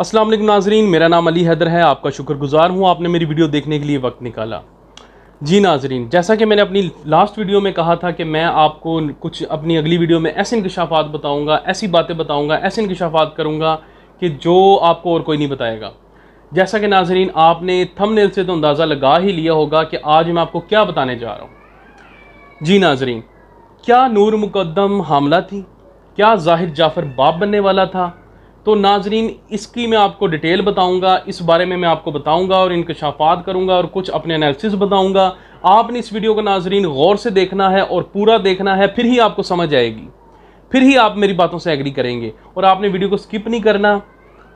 अस्सलाम वालेकुम नाजरीन, मेरा नाम अली हैदर है, आपका शुक्रगुजार हूँ। आपने मेरी वीडियो देखने के लिए वक्त निकाला। जी नाजरीन, जैसा कि मैंने अपनी लास्ट वीडियो में कहा था कि मैं आपको कुछ अपनी अगली वीडियो में ऐसे इंकशाफात बताऊँगा, ऐसी बातें बताऊँगा, ऐसे इंकशाफात करूँगा कि जो आपको और कोई नहीं बताएगा। जैसा कि नाजरीन, आपने थंबनेल से तो अंदाज़ा लगा ही लिया होगा कि आज मैं आपको क्या बताने जा रहा हूँ। जी नाजरीन, क्या नूर मुकदम हामला थी? क्या ज़ाहिर जाफ़र बाप बनने वाला था? तो नाजरीन, इसकी मैं आपको डिटेल बताऊँगा, इस बारे में मैं आपको बताऊँगा और इनकशाफात करूँगा और कुछ अपने एनालिसिस बताऊँगा। आपने इस वीडियो को नाजरीन गौर से देखना है और पूरा देखना है, फिर ही आपको समझ आएगी। फिर ही आप मेरी बातों से एग्री करेंगे और आपने वीडियो को स्किप नहीं करना,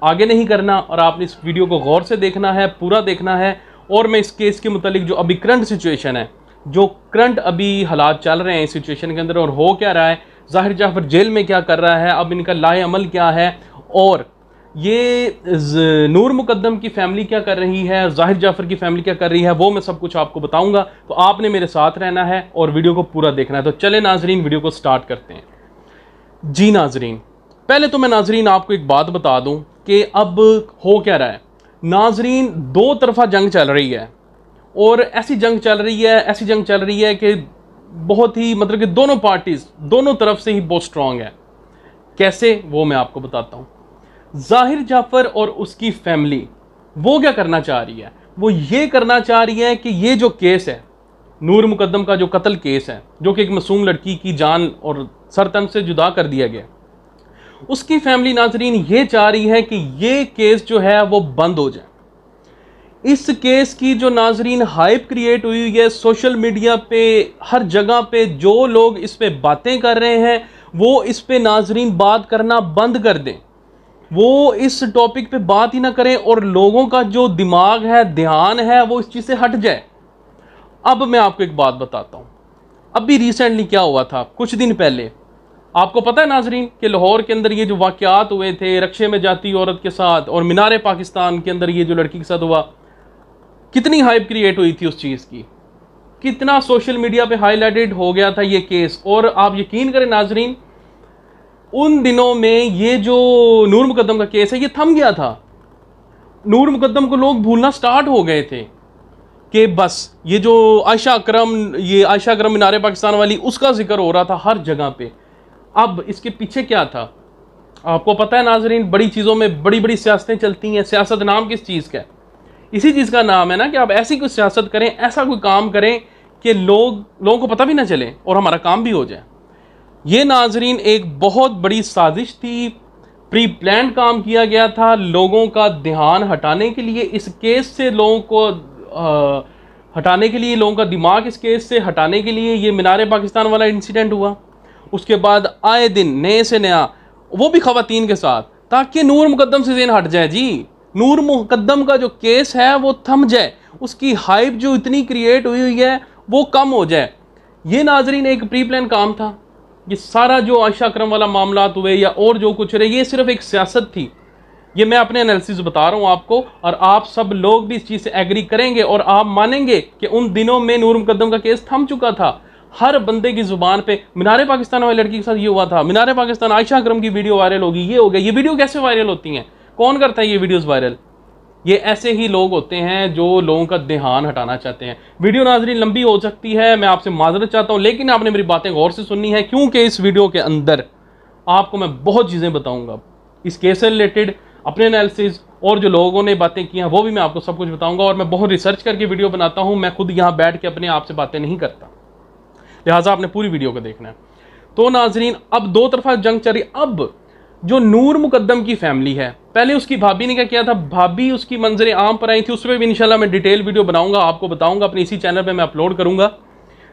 आगे नहीं करना और आपने इस वीडियो को गौर से देखना है, पूरा देखना है। और मैं इस केस के मतलब जो अभी करंट सिचुएशन है, जो करंट अभी हालात चल रहे हैं इस सिचुएशन के अंदर और हो क्या रहा है, ज़ाहिर जाफ़र जेल में क्या कर रहा है, अब इनका लाए अमल क्या है और ये नूर मुकदम की फैमिली क्या कर रही है, ज़ाहिर जाफ़र की फैमिली क्या कर रही है, वो मैं सब कुछ आपको बताऊँगा। तो आपने मेरे साथ रहना है और वीडियो को पूरा देखना है। तो चले नाजरीन, वीडियो को स्टार्ट करते हैं। जी नाजरीन, पहले तो मैं नाजरीन आपको एक बात बता दूँ कि अब हो क्या रहा है। नाजरीन, दो तरफा जंग चल रही है और ऐसी जंग चल रही है, ऐसी जंग चल रही है कि बहुत ही मतलब कि दोनों पार्टीज़ दोनों तरफ़ से ही बहुत स्ट्रांग है। कैसे, वो मैं आपको बताता हूँ। ज़ाहिर जाफ़र और उसकी फैमिली, वो क्या करना चाह रही है? वो ये करना चाह रही है कि ये जो केस है, नूर मुकदम का जो कत्ल केस है, जो कि एक मासूम लड़की की जान और सरतन से जुदा कर दिया गया, उसकी फैमिली नाजरीन ये चाह रही है कि ये केस जो है वो बंद हो जाए। इस केस की जो नाजरीन हाइप क्रिएट हुई है, सोशल मीडिया पे, हर जगह पे जो लोग इस पे बातें कर रहे हैं, वो इस पे नाजरीन बात करना बंद कर दें। वो इस टॉपिक पे बात ही ना करें और लोगों का जो दिमाग है, ध्यान है, वो इस चीज़ से हट जाए। अब मैं आपको एक बात बताता हूँ। अभी रिसेंटली क्या हुआ था? कुछ दिन पहले। आपको पता है नाजरीन कि लाहौर के अंदर ये जो वाक़ात हुए थे रक्षे में जाती औरत के साथ और मीनार पाकिस्तान के अंदर ये जो लड़की के साथ हुआ, कितनी हाइप क्रिएट हुई थी उस चीज़ की? कितना सोशल मीडिया पे हाईलाइटेड हो गया था ये केस और आप यकीन करें नाजरीन उन दिनों में ये जो नूर मुकदम का केस है, ये थम गया था। नूर मुकदम को लोग भूलना स्टार्ट हो गए थे कि बस, ये जो आयशा अक्रम, ये आयशा अक्रम मीनार पाकिस्तान वाली, उसका ज़िक्र हो रहा था हर जगह पे। अब इसके पीछे क्या था? आपको पता है नाजरीन, बड़ी चीज़ों में बड़ी बड़ी सियासतें चलती हैं। सियासत नाम किस चीज़ का है? इसी चीज़ का नाम है ना कि आप ऐसी कोई सियासत करें, ऐसा कोई काम करें कि लोग, लोगों को पता भी ना चले और हमारा काम भी हो जाए। ये नाजरीन एक बहुत बड़ी साजिश थी। प्री प्लान काम किया गया था लोगों का ध्यान हटाने के लिए। इस केस से लोगों को आ, हटाने के लिए लोगों का दिमाग इस केस से हटाने के लिए ये मीनार पाकिस्तान वाला इंसिडेंट हुआ। उसके बाद आए दिन नए से नया वो भी खातन के साथ ताकि नूर मुकदम से जेन हट जाए जी। नूर मुकदम का जो केस है वो थम जाए। उसकी हाइप जो इतनी क्रिएट हुई हुई है वो कम हो जाए। ये नाजरीन एक प्री प्लान काम था। ये सारा जो आयशा अक्रम वाला मामला हुए या और जो कुछ रहे, ये सिर्फ़ एक सियासत थी। ये मैं अपने एनालिसिस बता रहा हूँ आपको, और आप सब लोग भी इस चीज़ से एग्री करेंगे, और आप मानेंगे कि उन दिनों में नूर मुकदम का केस थम चुका था। हर बंदे की ज़ुबान पे, मीनार पाकिस्तान वाली लड़की के साथ ये हुआ था। मीनार पाकिस्तान आयशा अक्रम की वीडियो वायरल होगी, ये हो गया। ये वीडियो कैसे वायरल होती हैं? कौन करता है ये वीडियोज़ वायरल ये ऐसे ही लोग होते हैं जो लोगों का ध्यान हटाना चाहते हैं। वीडियो नाजरी लंबी हो सकती है, मैं आपसे माजरत चाहता हूँ, लेकिन आपने मेरी बातें गौर से सुननी है, क्योंकि इस वीडियो के अंदर आपको मैं बहुत चीज़ें बताऊँगा। इस केस से रिलेटेड अपने एनालिसिस और जो लोगों ने बातें की हैं, वो भी मैं आपको सब कुछ बताऊँगा, और मैं बहुत रिसर्च करके वीडियो बनाता हूँ, मैं खुद यहाँ बैठ के अपने आप से बातें नहीं करता। लिहाजा आपने पूरी वीडियो को देखना है। तो नाजरीन, अब दो तरफा जंग चली अब जो नूर मुकदम की फैमिली है। पहले उसकी भाभी ने क्या किया था? भाभी उसकी मंजर आम पर आई थी, उस पर भी इंशाल्लाह मैं डिटेल वीडियो बनाऊँगा, आपको बताऊँगा, अपने इसी चैनल पे मैं अपलोड करूँगा।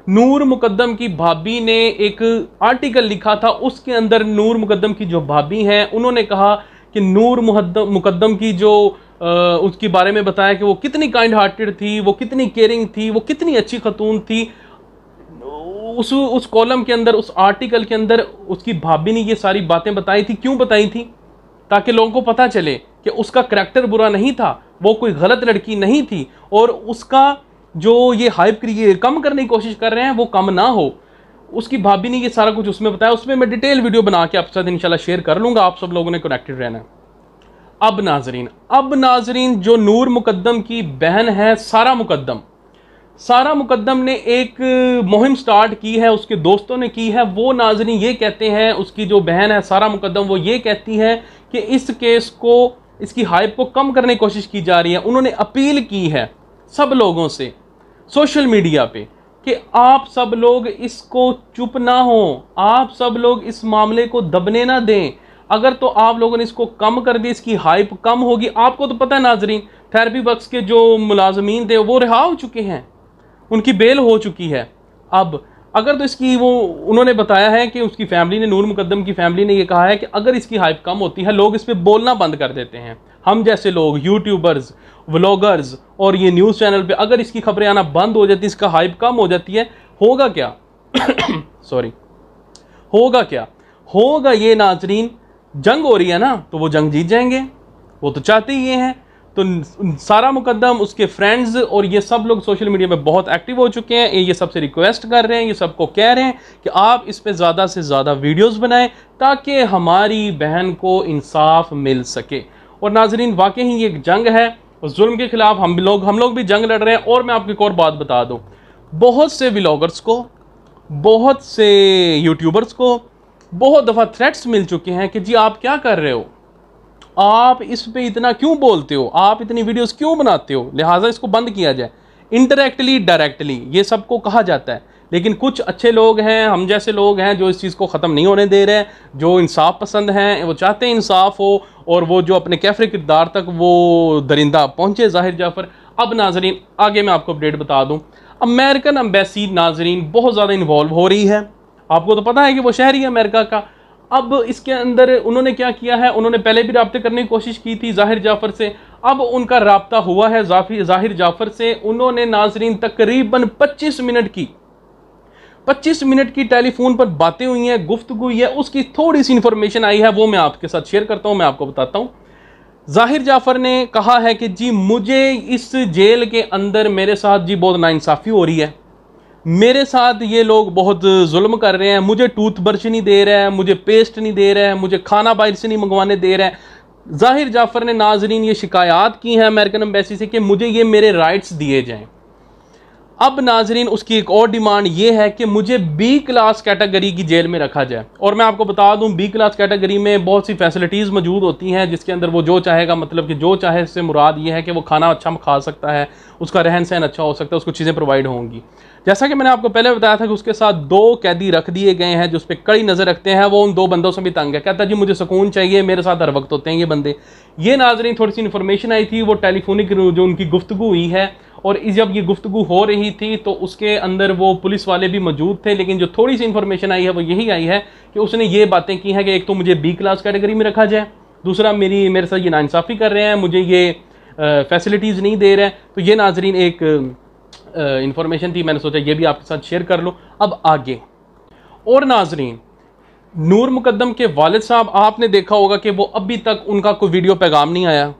नूर मुकदम की भाभी ने एक आर्टिकल लिखा था, उसके अंदर नूर मुकदम की जो भाभी हैं, उन्होंने कहा कि नूर मुकदम की जो उसके बारे में बताया कि वो कितनी काइंड हार्टेड थी, वो कितनी केयरिंग थी, वो कितनी अच्छी खतून थी उस उस कॉलम के अंदर, उस आर्टिकल के अंदर उसकी भाभी ने ये सारी बातें बताई थी। क्यों बताई थी? ताकि लोगों को पता चले कि उसका करैक्टर बुरा नहीं था, वो कोई गलत लड़की नहीं थी और उसका जो ये हाइप कम करने की कोशिश कर रहे हैं, वो कम ना हो। उसकी भाभी ने ये सारा कुछ उसमें बताया। उसमें मैं डिटेल वीडियो बना के आपके साथ इंशाल्लाह शेयर कर लूँगा, आप सब लोगों ने कनेक्टेड रहना। अब नाजरीन अब नाजरीन, जो नूर मुकदम की बहन है, सारा मुकद्दम। सारा मुकदम ने एक मुहिम स्टार्ट की है, उसके दोस्तों ने की है। वो नाजरीन ये कहते हैं, उसकी जो बहन है, सारा मुकदम वो ये कहती है कि इस केस को, इसकी हाइप को कम करने की कोशिश की जा रही है। उन्होंने अपील की है सब लोगों से, सोशल मीडिया पे, कि आप सब लोग इसको चुप ना हो, आप सब लोग इस मामले को दबने ना दें। अगर तो आप लोगों ने इसको कम कर दिया इसकी हाइप कम होगी। आपको तो पता है नाजरीन थेरेपी बक्स के जो मुलाजमीन थे, वो रिहा हो चुके हैं। उनकी बेल हो चुकी है। अब, अगर तो इसकी वो, उन्होंने बताया है कि उसकी फैमिली ने, नूर मुकदम की फैमिली ने ये कहा है कि अगर इसकी हाइप कम होती है, लोग इस पर बोलना बंद कर देते हैं। हम जैसे लोग यूट्यूबर्स व्लॉगर्स और ये न्यूज़ चैनल पे अगर इसकी खबरें आना बंद हो जाती, इसका हाइप कम हो जाती है, होगा क्या? सॉरी होगा क्या? होगा ये नाजरीन, जंग हो रही है ना तो वो जंग जीत जाएँगे। वो तो चाहते ही ये हैं। तो सारा मुकदम उसके फ्रेंड्स और ये सब लोग सोशल मीडिया में बहुत एक्टिव हो चुके हैं। ये सबसे रिक्वेस्ट कर रहे हैं, ये सबको कह रहे हैं कि आप इस पर ज़्यादा से ज़्यादा वीडियोस बनाएँ ताकि हमारी बहन को इंसाफ मिल सके। और नाजरीन, वाकई ही ये एक जंग है जुल्म के ख़िलाफ़ हम लोग हम लोग भी जंग लड़ रहे हैं। और मैं आपको एक और बात बता दूँ। बहुत से व्लॉगर्स को, बहुत से यूट्यूबर्स को बहुत दफ़ा थ्रेट्स मिल चुके हैं कि, जी, आप क्या कर रहे हो? आप इस पर इतना क्यों बोलते हो? आप इतनी वीडियोस क्यों बनाते हो? लिहाजा इसको बंद किया जाए। इंटरेक्टली डायरेक्टली ये सबको कहा जाता है। लेकिन कुछ अच्छे लोग हैं, हम जैसे लोग हैं, जो इस चीज़ को ख़त्म नहीं होने दे रहे हैं, जो इंसाफ पसंद हैं, वो चाहते हैं इंसाफ हो, और वो जो अपने कैफरे किरदार तक वो दरिंदा पहुँचे, ज़ाहिर जाफ़र। अब नाजरीन, आगे मैं आपको अपडेट बता दूँ। अमेरिकन अम्बेसी नाजरीन बहुत ज़्यादा इन्वॉल्व हो रही है। आपको तो पता है कि वो शहरी है अमेरिका का अब इसके अंदर उन्होंने क्या किया है? उन्होंने पहले भी रबते करने की कोशिश की थी ज़ाहिर जाफ़र से। अब उनका रबता हुआ है ज़ाहिर जाफ़र से। उन्होंने नाजरीन, तकरीबन 25 मिनट की 25 मिनट की टेलीफोन पर बातें हुई हैं गुफ्तु है उसकी थोड़ी सी इंफॉर्मेशन आई है, वो मैं आपके साथ शेयर करता हूँ, मैं आपको बताता हूँ। ज़ाहिर जाफ़र ने कहा है कि, जी, मुझे इस जेल के अंदर मेरे साथ, जी, बहुत नाइंसाफ़ी हो रही है। मेरे साथ ये लोग बहुत जुल्म कर रहे हैं, मुझे टूथब्रश नहीं दे रहे हैं, मुझे पेस्ट नहीं दे रहे हैं, मुझे खाना बाहर से नहीं मंगवाने दे रहे हैं। ज़ाहिर जाफ़र ने नाजरीन ये शिकायत की हैं अमेरिकन एम्बेसी से कि मुझे ये मेरे राइट्स दिए जाएँ। अब नाजरीन, उसकी एक और डिमांड ये है कि मुझे बी क्लास कैटेगरी की जेल में रखा जाए। और मैं आपको बता दूँ बी क्लास कैटेगरी में बहुत सी फैसिलिटीज़ मौजूद होती हैं, जिसके अंदर वो जो चाहेगा मतलब कि जो चाहे से मुराद ये है कि वो खाना अच्छा खा सकता है, उसका रहन सहन अच्छा हो सकता है, उसको चीज़ें प्रोवाइड होंगी। जैसा कि मैंने आपको पहले बताया था कि उसके साथ दो कैदी रख दिए गए हैं, जो उस पर कड़ी नज़र रखते हैं, वो उन दो बंदों से भी तंग है। कहता जी, मुझे सुकून चाहिए, मेरे साथ हर वक्त होते हैं ये बंदे। ये नाजरीन, थोड़ी सी इन्फॉर्मेशन आई थी, वो टेलीफोनिक जो उनकी गुफ्तु हुई है और जब ये गुफ्तु हो रही थी तो उसके अंदर वो पुलिस वाले भी मौजूद थे, लेकिन जो थोड़ी सी इन्फॉर्मेशन आई है, वो यही आई है कि उसने ये बातें की हैं कि एक तो मुझे बी क्लास कैटेगरी में रखा जाए, दूसरा मेरी, मेरे साथ ये नाइंसाफ़ी कर रहे हैं, मुझे ये फैसिलिटीज़ नहीं दे रहे हैं। तो ये नाजरीन एक इन्फॉर्मेशन थी, मैंने सोचा ये भी आपके साथ शेयर कर लो। अब आगे। और नाजरीन, नूर मुकदम के वालिद साहब, आपने देखा होगा कि वो अभी तक उनका कोई वीडियो पैगाम नहीं आया।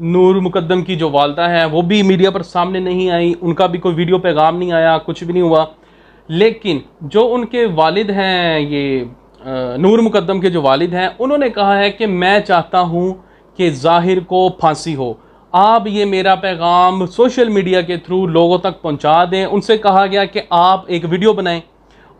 नूर मुकदम की जो वालदा है, वो भी मीडिया पर सामने नहीं आई, उनका भी कोई वीडियो पैगाम नहीं आया, कुछ भी नहीं हुआ। लेकिन जो उनके वालिद हैं, ये नूर मुकदम के जो वालिद हैं, उन्होंने कहा है कि मैं चाहता हूँ कि ज़ाहिर को फांसी हो। आप ये मेरा पैगाम सोशल मीडिया के थ्रू लोगों तक पहुँचा दें। उनसे कहा गया कि आप एक वीडियो बनाएँ।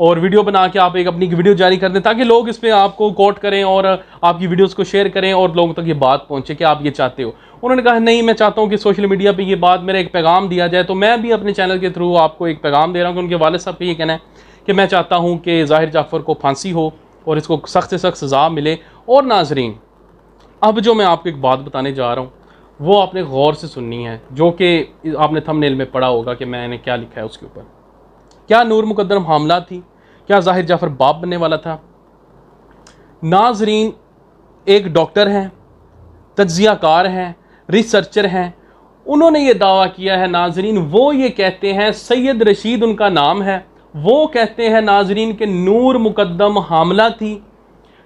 और वीडियो बना के आप एक अपनी वीडियो जारी कर दें ताकि लोग इस पर आपको कोट करें और आपकी वीडियोस को शेयर करें और लोगों तक ये बात पहुँचे कि आप ये चाहते हो। उन्होंने कहा, नहीं, मैं चाहता हूँ कि सोशल मीडिया पे ये बात मेरा एक पैगाम दिया जाए। तो मैं भी अपने चैनल के थ्रू आपको एक पैगाम दे रहा हूँ कि उनके वाले साहब का ये कहना है कि मैं चाहता हूँ कि ज़ाहिर जाफ़र को फांसी हो और इसको सख्त से सख्त सज़ा मिले। और नाजरीन, अब जो मैं आपको एक बात बताने जा रहा हूँ, वो आपने गौर से सुननी है, जो कि आपने थंबनेल में पढ़ा होगा कि मैंने क्या लिखा है उसके ऊपर। क्या नूर मुकदम मामला थी? क्या ज़ाहिर जाफ़र बाप बनने वाला था? नाजरीन, एक डॉक्टर हैं तजिया कार हैं, रिसर्चर हैं। उन्होंने ये दावा किया है नाजरीन, वो ये कहते हैं, सैयद रशीद उनका नाम है। वो कहते हैं नाजरीन के नूर मुकदम हामला थी।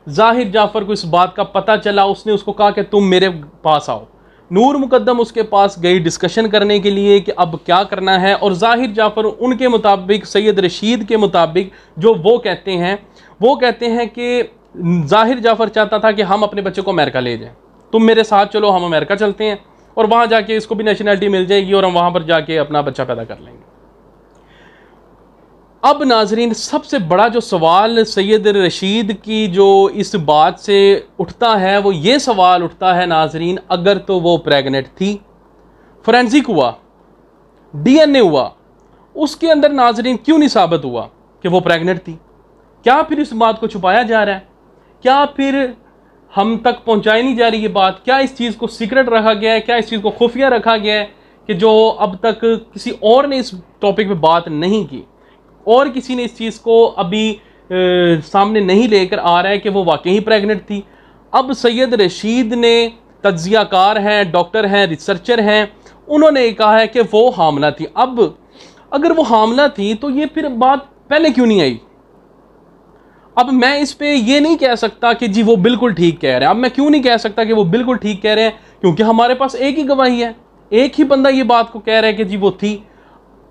ज़ाहिर जाफ़र को इस बात का पता चला, उसने उसको कहा कि तुम मेरे पास आओ। नूर मुकदम उसके पास गई डिस्कशन करने के लिए कि अब क्या करना है, और ज़ाहिर जाफ़र उनके मुताबिक, सैयद रशीद के मुताबिक जो वो कहते हैं, वो कहते हैं कि ज़ाहिर जाफ़र चाहता था कि हम अपने बच्चे को अमेरिका ले जाएँ। तुम मेरे साथ चलो, हम अमेरिका चलते हैं, और वहाँ जाके इसको भी नेशनैलिटी मिल जाएगी, और हम वहाँ पर जाके अपना बच्चा पैदा कर लेंगे। अब नाजरीन, सबसे बड़ा जो सवाल सैयद रशीद की जो इस बात से उठता है, वो ये सवाल उठता है नाजरीन, अगर तो वो प्रेगनेंट थी, फोरेंसिक हुआ, डीएनए हुआ, उसके अंदर नाजरीन क्यों नहीं साबित हुआ कि वो प्रेग्नेंट थी? क्या फिर इस बात को छुपाया जा रहा है? क्या फिर हम तक पहुंचाई नहीं जा रही ये बात? क्या इस चीज़ को सीक्रेट रखा गया है? क्या इस चीज़ को खुफिया रखा गया है कि जो अब तक किसी और ने इस टॉपिक पे बात नहीं की? और किसी ने इस चीज़ को अभी ए, सामने नहीं लेकर आ रहा है कि वो वाकई ही प्रेग्नेंट थी। अब सैयद रशीद ने तजियाकार हैं डॉक्टर हैं रिसर्चर हैं उन्होंने कहा है कि वो हामला थी। अब अगर वो हामला थी तो ये फिर बात पहले क्यों नहीं आई? अब मैं इस पे ये नहीं कह सकता कि जी वो बिल्कुल ठीक कह रहे हैं। अब मैं क्यों नहीं कह सकता कि वो बिल्कुल ठीक कह रहे हैं? क्योंकि हमारे पास एक ही गवाही है। एक ही बंदा ये बात को कह रहा है कि जी वो थी।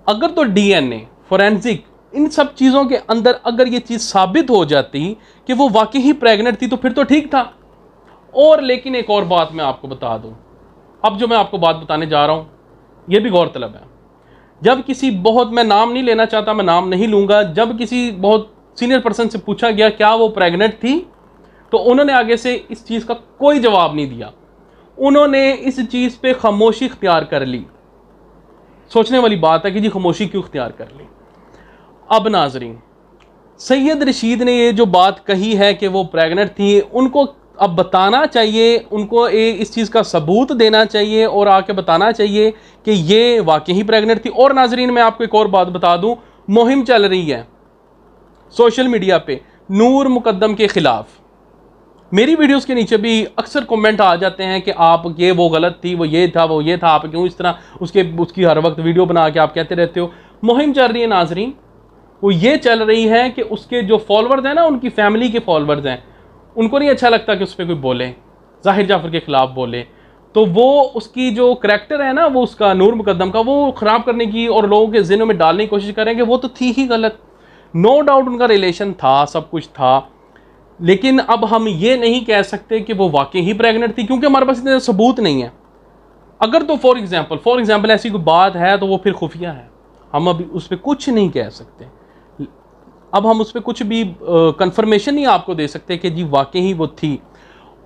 अगर तो डीएनए फोरेंसिक इन सब चीज़ों के अंदर अगर ये चीज़ साबित हो जाती कि वो वाकई ही प्रेग्नेंट थी तो फिर तो ठीक था। और लेकिन एक और बात मैं आपको बता दूँ। अब जो मैं आपको बात बताने जा रहा हूँ, ये भी गौरतलब है। जब किसी बहुत, मैं नाम नहीं लेना चाहता, मैं नाम नहीं लूँगा। जब किसी बहुत सीनियर पर्सन से पूछा गया, क्या वो प्रेग्नेंट थी? तो उन्होंने आगे से इस चीज़ का कोई जवाब नहीं दिया। उन्होंने इस चीज़ पे खामोशी इख्तियार कर ली। सोचने वाली बात है कि जी, खामोशी क्यों इख्तियार कर ली? अब नाजरीन सैयद रशीद ने ये जो बात कही है कि वो प्रेग्नेंट थी उनको अब बताना चाहिए उनको ए, इस चीज़ का सबूत देना चाहिए और आके बताना चाहिए कि ये वाकई ही प्रेग्नेंट थी। और नाजरीन मैं आपको एक और बात बता दूँ मुहिम चल रही है सोशल मीडिया पे नूर मुकदम के ख़िलाफ़। मेरी वीडियोस के नीचे भी अक्सर कमेंट आ जाते हैं कि आप ये वो गलत थी वो ये था वो ये था आप क्यों इस तरह उसके उसकी हर वक्त वीडियो बना के आप कहते रहते हो। मुहिम चल रही है नाजरीन वो ये चल रही है कि उसके जो फॉलोअर्स हैं ना, उनकी फैमिली के फॉलोअर्स हैं। उनको नहीं अच्छा लगता कि उस पर कोई बोले, ज़ाहिर जाफ़र के ख़िलाफ़ बोले। तो वो उसकी जो करेक्टर है ना, वो उसका नूर मुकदम का, वो ख़राब करने की और लोगों के जिनों में डालने की कोशिश करेंगे, वो तो थी ही गलत। नो no डाउट उनका रिलेशन था, सब कुछ था। लेकिन अब हम ये नहीं कह सकते कि वो वाकई ही प्रेग्नेंट थी, क्योंकि हमारे पास इतने सबूत नहीं है। अगर तो फॉर एग्ज़ाम्पल फॉर एग्ज़ाम्पल ऐसी कोई बात है तो वो फिर खुफिया है। हम अभी उस पर कुछ नहीं कह सकते। अब हम उस पर कुछ भी कंफर्मेशन नहीं आपको दे सकते कि जी वाकई ही वो थी।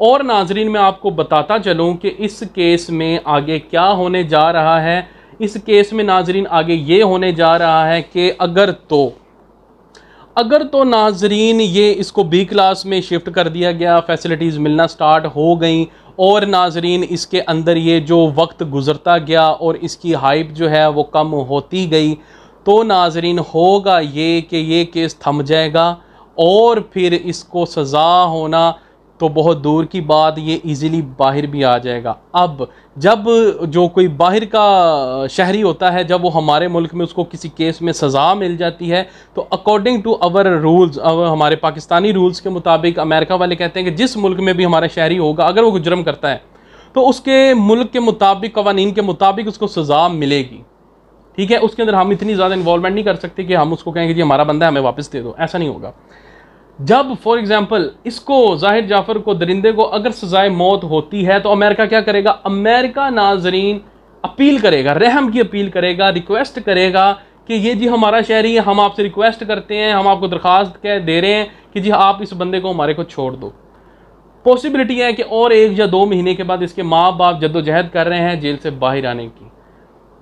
और नाजरीन, मैं आपको बताता चलूँ कि इस केस में आगे क्या होने जा रहा है। इस केस में नाजरीन, आगे ये होने जा रहा है कि अगर तो अगर तो नाजरीन, ये इसको बी क्लास में शिफ्ट कर दिया गया फैसिलिटीज़ मिलना स्टार्ट हो गई, और नाजरीन, इसके अंदर ये जो वक्त गुज़रता गया और इसकी हाइप जो है वो कम होती गई तो नाजरीन होगा ये कि ये केस थम जाएगा और फिर इसको सज़ा होना तो बहुत दूर की बात, ये इजीली बाहर भी आ जाएगा। अब जब जो कोई बाहर का शहरी होता है, जब वो हमारे मुल्क में उसको किसी केस में सज़ा मिल जाती है तो अकॉर्डिंग टू अवर रूल्स हमारे पाकिस्तानी रूल्स के मुताबिक अमेरिका वाले कहते हैं कि जिस मुल्क में भी हमारा शहरी होगा, अगर वो जुर्म करता है तो उसके मुल्क के मुताबिक, कवानीन के मुताबिक उसको सज़ा मिलेगी। ठीक है? उसके अंदर हम इतनी ज़्यादा इन्वॉल्वमेंट नहीं कर सकते कि हम उसको कहेंगे, जी, हमारा बंदा है, हमें वापस दे दो। ऐसा नहीं होगा। जब फॉर एग्ज़ाम्पल इसको ज़ाहिर जाफ़र को, दरिंदे को अगर सजाए मौत होती है तो अमेरिका क्या करेगा? अमेरिका नाजरीन अपील करेगा, रहम की अपील करेगा रिक्वेस्ट करेगा कि ये जी हमारा शहरी है, हम आपसे रिक्वेस्ट करते हैं, हम आपको दरख्वास्त दे रहे हैं कि जी, आप इस बंदे को, हमारे को छोड़ दो। पॉसिबिलिटी है कि और एक या दो महीने के बाद इसके माँ बाप जद्दोजहद कर रहे हैं, जेल से बाहर आने की।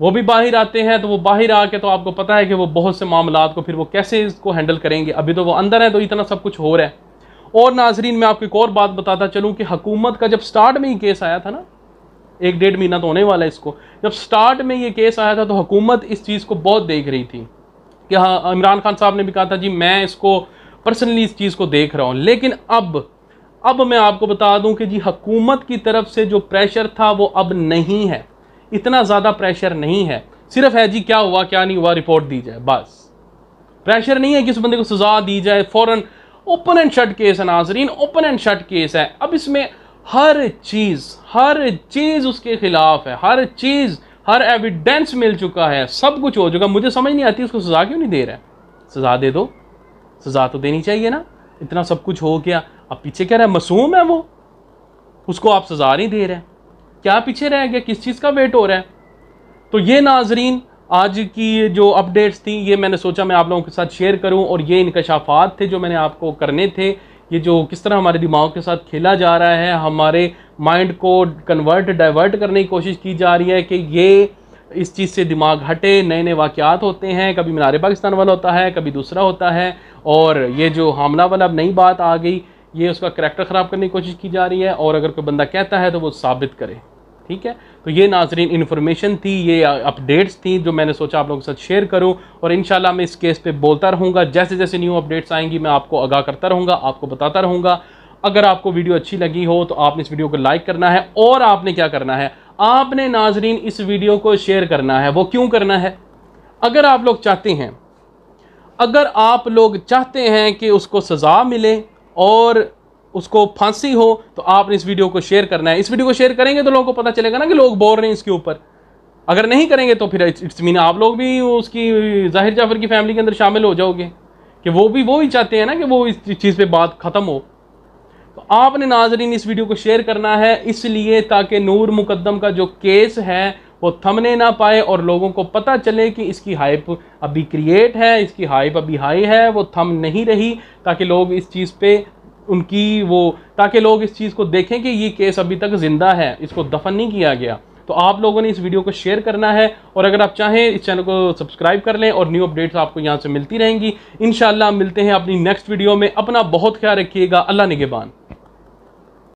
वो भी बाहर आते हैं तो वो बाहर आके तो आपको पता है कि वो बहुत से मामला को फिर वो कैसे इसको हैंडल करेंगे। अभी तो वो अंदर है तो इतना सब कुछ हो रहा है। और नाजरीन, मैं आपको एक और बात बताता चलूँ कि हकूमत का जब स्टार्ट में ही केस आया था ना, एक डेढ़ महीना तो होने वाला है इसको, जब स्टार्ट में ये केस आया था तो हुकूमत इस चीज़ को बहुत देख रही थी। कि हाँ इमरान खान साहब ने भी कहा था, जी, मैं इसको पर्सनली इस चीज़ को देख रहा हूँ। लेकिन अब अब मैं आपको बता दूँ कि जी, हकूमत की तरफ़ से जो प्रेशर था, वो अब नहीं है। इतना ज़्यादा प्रेशर नहीं है। सिर्फ़ है जी क्या हुआ, क्या नहीं हुआ रिपोर्ट दी जाए, बस। प्रेशर नहीं है कि उस बंदे को सजा दी जाए, फ़ौरन ओपन एंड शट केस है नाजरीन ओपन एंड शट केस है। अब इसमें हर चीज़ हर चीज़ उसके खिलाफ है, हर चीज़, हर एविडेंस मिल चुका है, सब कुछ हो चुका मुझे समझ नहीं आती, उसको सज़ा क्यों नहीं दे रहा है? सज़ा दे दो। सज़ा तो देनी चाहिए ना। इतना सब कुछ हो गया। अब पीछे कह रहा है, मासूम है वो। उसको आप सजा नहीं दे रहे क्या पीछे रह गया? किस चीज़ का वेट हो रहा है? तो ये नाजरीन, आज की जो अपडेट्स थी, ये मैंने सोचा मैं आप लोगों के साथ शेयर करूँ और ये इनकशाफात थे जो मैंने आपको करने थे। ये जो किस तरह हमारे दिमाग के साथ खेला जा रहा है, हमारे माइंड को कन्वर्ट डाइवर्ट करने की कोशिश की जा रही है कि ये इस चीज़ से दिमाग हटे नए नए वाक़ात होते हैं। कभी मीनार पाकिस्तान वाला होता है, कभी दूसरा होता है और ये जो हमला वाला अब नई बात आ गई, ये उसका करैक्टर ख़राब करने की कोशिश की जा रही है और अगर कोई बंदा कहता है तो वो साबित करे। ठीक है? तो ये नाजरीन इन्फॉर्मेशन थी, ये अपडेट्स थी जो मैंने सोचा आप लोगों के साथ शेयर करूँ और इन मैं इस केस पे बोलता रहूँगा। जैसे जैसे न्यू अपडेट्स आएँगी, मैं आपको आगाह करता रहूँगा, आपको बताता रहूँगा। अगर आपको वीडियो अच्छी लगी हो तो आपने इस वीडियो को लाइक करना है और आपने क्या करना है? आपने नाजरीन इस वीडियो को शेयर करना है। वो क्यों करना है? अगर आप लोग चाहते हैं, अगर आप लोग चाहते हैं कि उसको सज़ा मिले और उसको फांसी हो तो आपने इस वीडियो को शेयर करना है। इस वीडियो को शेयर करेंगे तो लोगों को पता चलेगा ना कि लोग बोल रहे हैं इसके ऊपर। अगर नहीं करेंगे तो फिर इट्स मीन आप लोग भी उसकी, ज़ाहिर जाफ़र की फैमिली के अंदर शामिल हो जाओगे कि वो भी, वो ही चाहते हैं ना कि वो इस चीज़ पे बात ख़त्म हो। तो आपने नाजरीन, इस वीडियो को शेयर करना है इसलिए ताकि नूर मुकदम का जो केस है, वो थमने ना पाए और लोगों को पता चले कि इसकी हाइप अभी क्रिएट है, इसकी हाइप अभी हाई है, वो थम नहीं रही, ताकि लोग इस चीज़ पे उनकी वो, ताकि लोग इस चीज़ को देखें कि ये केस अभी तक ज़िंदा है, इसको दफन नहीं किया गया। तो आप लोगों ने इस वीडियो को शेयर करना है, और अगर आप चाहें, इस चैनल को सब्सक्राइब कर लें, और न्यू अपडेट्स आपको यहाँ से मिलती रहेंगी। इन मिलते हैं अपनी नेक्स्ट वीडियो में। अपना बहुत ख्याल रखिएगा। अल्लाह निगेबान।